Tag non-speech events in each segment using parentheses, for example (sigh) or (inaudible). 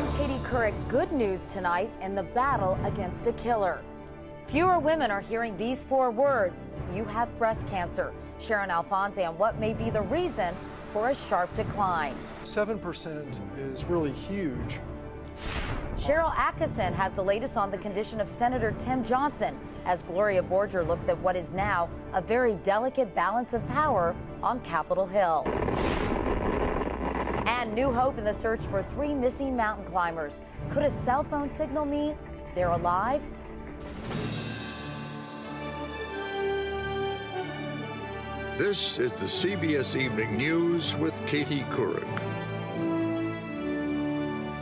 I'm Katie Couric. Good news tonight in the battle against a killer. Fewer women are hearing these four words You have breast cancer. Sharon Alfonsi on what may be the reason for a sharp decline. 7% is really huge. Sharyl Attkisson has the latest on the condition of Senator Tim Johnson as Gloria Borger looks at what is now a very delicate balance of power on Capitol Hill. New hope in the search for three missing mountain climbers. Could a cell phone signal mean they're alive? This is the CBS Evening News with Katie Couric.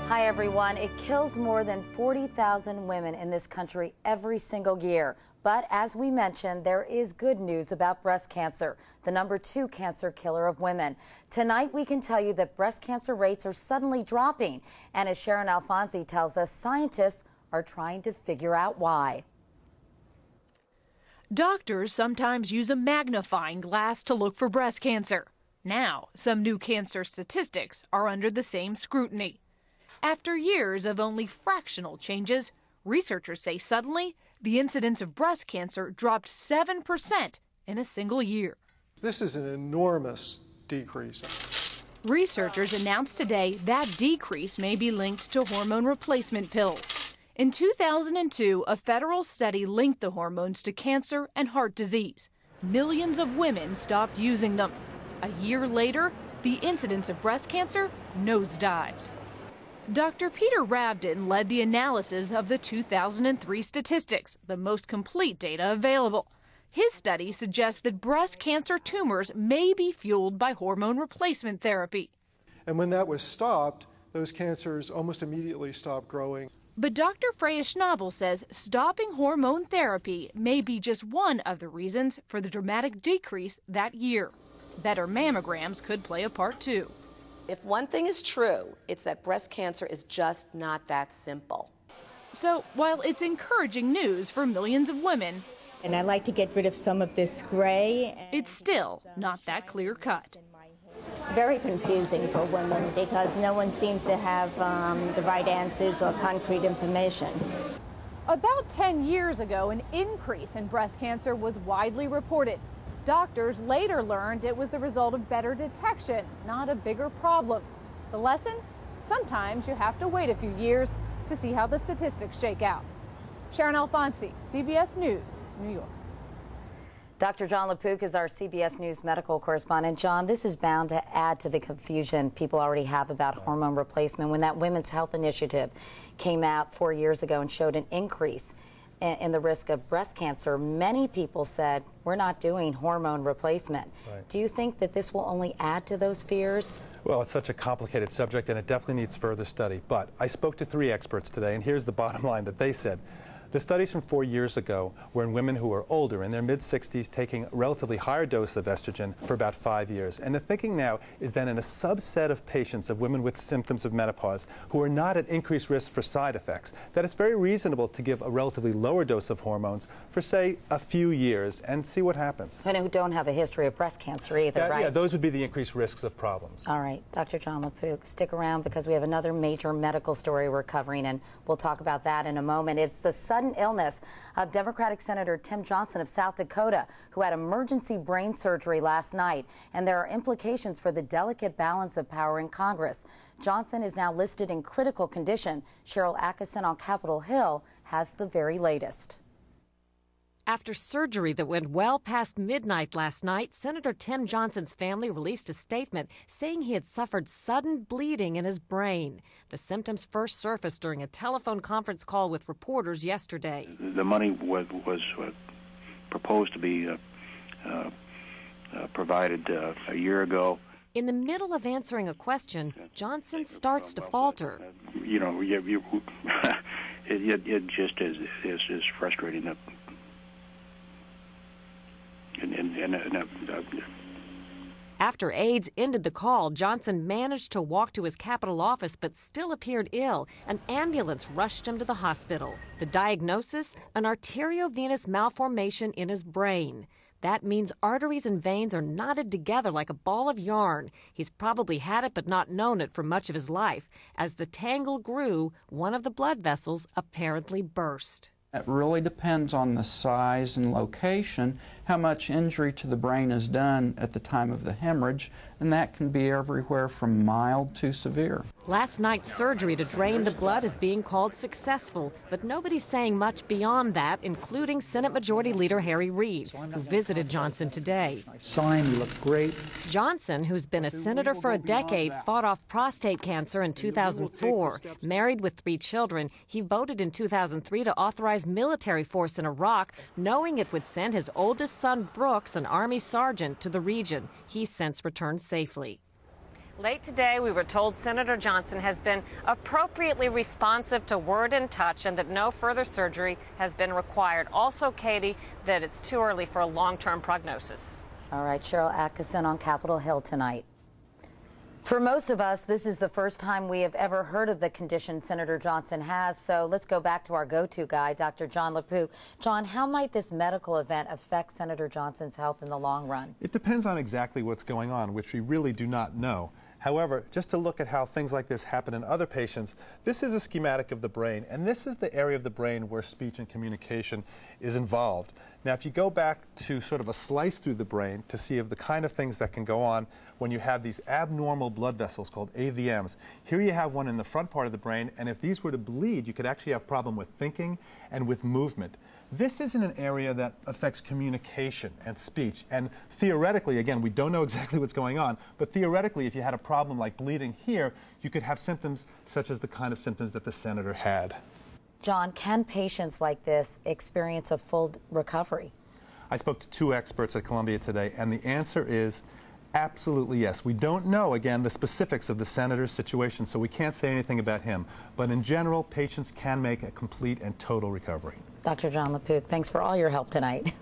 Hi, everyone. It kills more than 40,000 women in this country every single year. But as we mentioned, there is good news about breast cancer, the number two cancer killer of women. Tonight, we can tell you that breast cancer rates are suddenly dropping. And as Sharon Alfonsi tells us, scientists are trying to figure out why. Doctors sometimes use a magnifying glass to look for breast cancer. Now, some new cancer statistics are under the same scrutiny. After years of only fractional changes, researchers say suddenly the incidence of breast cancer dropped 7% in a single year. This is an enormous decrease. Researchers announced today that decrease may be linked to hormone replacement pills. In 2002, a federal study linked the hormones to cancer and heart disease. Millions of women stopped using them. A year later, the incidence of breast cancer nosedived. Dr. Peter Ravdin led the analysis of the 2003 statistics, the most complete data available. His study suggests that breast cancer tumors may be fueled by hormone replacement therapy. And when that was stopped, those cancers almost immediately stopped growing. But Dr. Freya Schnabel says stopping hormone therapy may be just one of the reasons for the dramatic decrease that year. Better mammograms could play a part too. If one thing is true, it's that breast cancer is just not that simple. So while it's encouraging news for millions of women, and I like to get rid of some of this gray, it's still not that clear cut very confusing for women because no one seems to have um, the right answers or concrete information. About 10 years ago, an increase in breast cancer was widely reported. Doctors later learned it was the result of better detection, not a bigger problem. The lesson? Sometimes you have to wait a few years to see how the statistics shake out. Sharon Alfonsi, CBS News, New York. Dr. Jon LaPook is our CBS News medical correspondent. Jon, this is bound to add to the confusion people already have about hormone replacement. When that Women's Health Initiative came out four years ago and showed an increase in, the risk of breast cancer, many people said, we're not doing hormone replacement. Right. Do you think that this will only add to those fears? Well, it's such a complicated subject and it definitely needs further study. But I spoke to three experts today, and here's the bottom (laughs) line that they said. The studies from four years ago were in women who were older, in their mid 60s, taking a relatively higher dose of estrogen for about five years. And the thinking now is that in a subset of patients of women with symptoms of menopause who are not at increased risk for side effects, that it's very reasonable to give a relatively lower dose of hormones for, say, a few years and see what happens. And who don't have a history of breast cancer either, that, right? Yeah, those would be the increased risks of problems. All right, Dr. Jon LaPook, stick around because we have another major medical story we're covering, and we'll talk about that in a moment. It's the sudden illness of Democratic Senator Tim Johnson of South Dakota, who had emergency brain surgery last night. And there are implications for the delicate balance of power in Congress. Johnson is now listed in critical condition. Sharyl Attkisson on Capitol Hill has the very latest. After surgery that went well past midnight last night, Senator Tim Johnson's family released a statement saying he had suffered sudden bleeding in his brain. The symptoms first surfaced during a telephone conference call with reporters yesterday. The money was, was uh, proposed to be uh, uh, uh provided uh, a year ago. In the middle of answering a question, Johnson starts to falter. You know, you, you, (laughs) it, it, just is, is, is frustrating and, and, and, and uh, uh, after aides ended the call, Johnson managed to walk to his Capitol office but still appeared ill. An ambulance rushed him to the hospital. The diagnosis? An arteriovenous malformation in his brain. That means arteries and veins are knotted together like a ball of yarn. He's probably had it but not known it for much of his life. As the tangle grew, one of the blood vessels apparently burst. It really depends on the size and location, how much injury to the brain is done at the time of the hemorrhage, and that can be everywhere from mild to severe. Last night's surgery to drain the blood is being called successful, but nobody's saying much beyond that, including Senate Majority Leader Harry Reid, who visited Johnson today. I saw him, looked great. Johnson, who's been a senator for a decade, fought off prostate cancer in 2004. Married with three children, he voted in 2003 to authorize military force in Iraq, knowing it would send his oldest son, Brooks, an Army sergeant, to the region. He's since returned safely. Late today, we were told Senator Johnson has been appropriately responsive to word and touch and that no further surgery has been required. Also, Katie, that it's too early for a long term prognosis. All right, Sharyl Attkisson on Capitol Hill tonight. For most of us, this is the first time we have ever heard of the condition Senator Johnson has. So let's go back to our go to guy, Dr. Jon LaPook. Jon, how might this medical event affect Senator Johnson's health in the long run? It depends on exactly what's going on, which we really do not know. However, just to look at how things like this happen in other patients, this is a schematic of the brain, and this is the area of the brain where speech and communication is involved. Now, if you go back to sort of a slice through the brain to see of the kind of things that can go on when you have these abnormal blood vessels called AVMs, here you have one in the front part of the brain, and if these were to bleed, you could actually have problem with thinking and with movement. This isn't an area that affects communication and speech. And theoretically, again, we don't know (laughs) exactly what's going on, but theoretically, if you had a problem like bleeding here, you could have symptoms such as the kind of symptoms that the senator had. Jon, can patients like this experience a full recovery? I spoke to two experts at Columbia today, and the answer is absolutely yes. We don't know, again, the specifics of the senator's situation, so we can't say anything about him. But in general, patients can make a complete and total recovery. Dr. Jon LaPook, thanks for all your help tonight.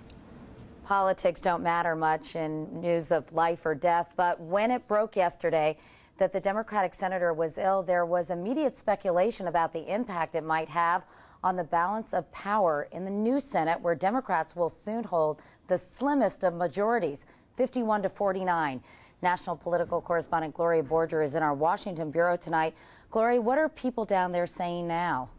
Politics don't matter much in news of life or death, but when it broke yesterday that the Democratic senator was ill, there was immediate speculation about the impact it might have on the balance of power in the new Senate, where Democrats will soon hold the slimmest of majorities, 51 to 49. National political correspondent Gloria Borger is in our Washington bureau tonight. Gloria, what are people down there saying now?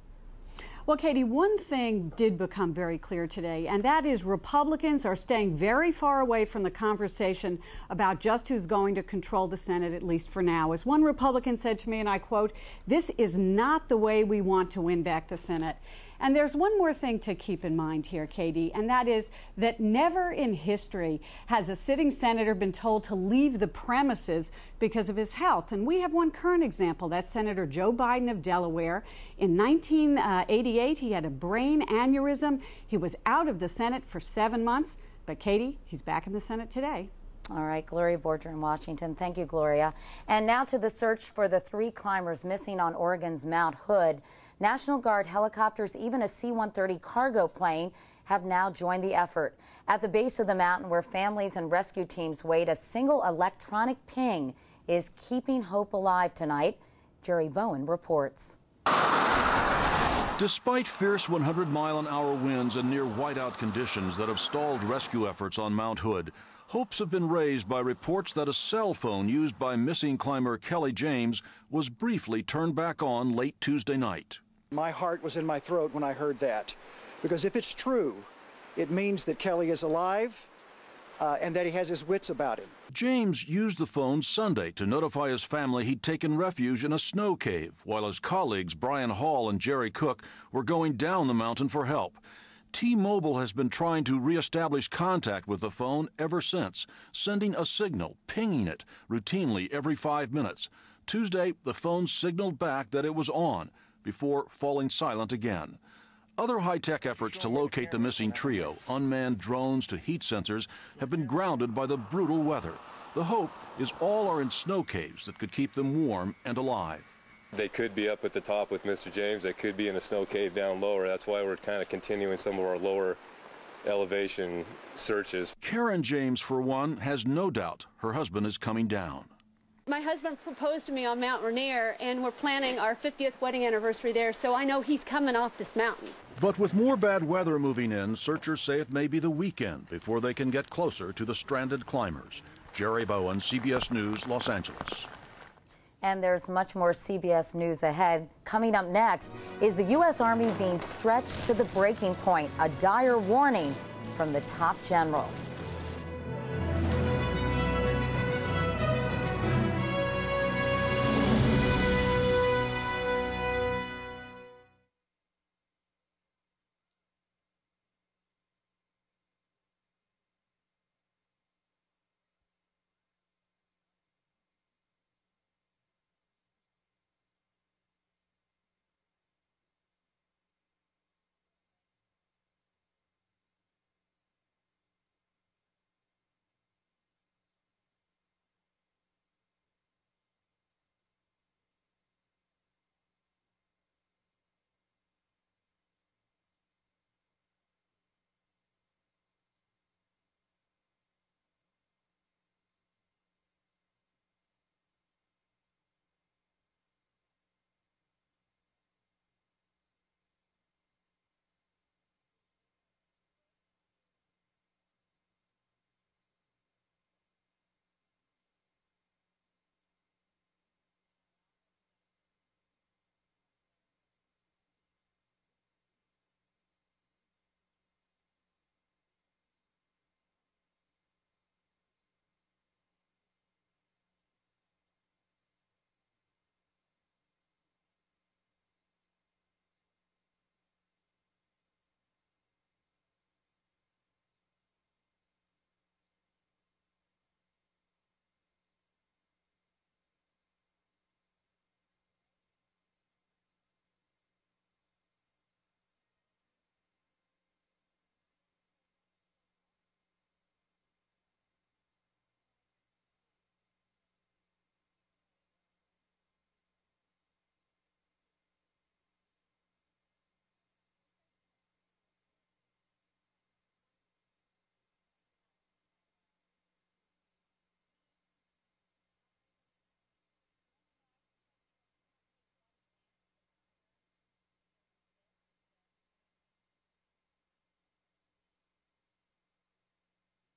Well, Katie, one thing did become very clear today, and that is Republicans are staying very far away from the conversation about just who's going to control the Senate, at least for now. As one Republican said to me, and I quote, this is not the way we want to win back the Senate. And there's one more thing to keep in mind here, Katie, and that is that never in history has a sitting senator been told to leave the premises because of his health. And we have one current example. That's Senator Joe Biden of Delaware. In 1988, he had a brain aneurysm. He was out of the Senate for seven months. But, Katie, he's back in the Senate today. All right, Gloria Borger in Washington. Thank you, Gloria. And now to the search for the three climbers missing on Oregon's Mount Hood. National Guard helicopters, even a C 130 cargo plane, have now joined the effort. At the base of the mountain, where families and rescue teams wait, a single electronic ping is keeping hope alive tonight. Jerry Bowen reports. Despite fierce 100 mile an hour winds and near whiteout conditions that have stalled rescue efforts on Mount Hood, hopes have been raised by reports that a cell phone used by missing climber Kelly James was briefly turned back on late Tuesday night. My heart was in my throat when I heard that, because if it's true, it means that Kelly is alive uh, and that he has his wits about him. James used the phone Sunday to notify his family he'd taken refuge in a snow cave, while his colleagues Brian Hall and Jerry Cooke were going down the mountain for help. T-Mobile has been trying to reestablish contact with the phone ever since, sending a signal, pinging it routinely every five minutes. Tuesday, the phone signaled back that it was on before falling silent again. Other high tech efforts to locate the missing trio, unmanned drones to heat sensors, have been grounded by the brutal weather. The hope is all are in snow caves that could keep them warm and alive. They could be up at the top with Mr. James. They could be in a snow cave down lower. That's why we're kind of continuing some of our lower elevation searches. Karen James, for one, has no doubt her husband is coming down. My husband proposed to me on Mount Rainier, and we're planning our 50th wedding anniversary there, so I know he's coming off this mountain. But with more bad weather moving in, searchers say it may be the weekend before they can get closer to the stranded climbers. Jerry Bowen, CBS News, Los Angeles. And there's much more CBS News ahead. Coming up next, is the U.S. Army being stretched to the breaking point? A dire warning from the top general.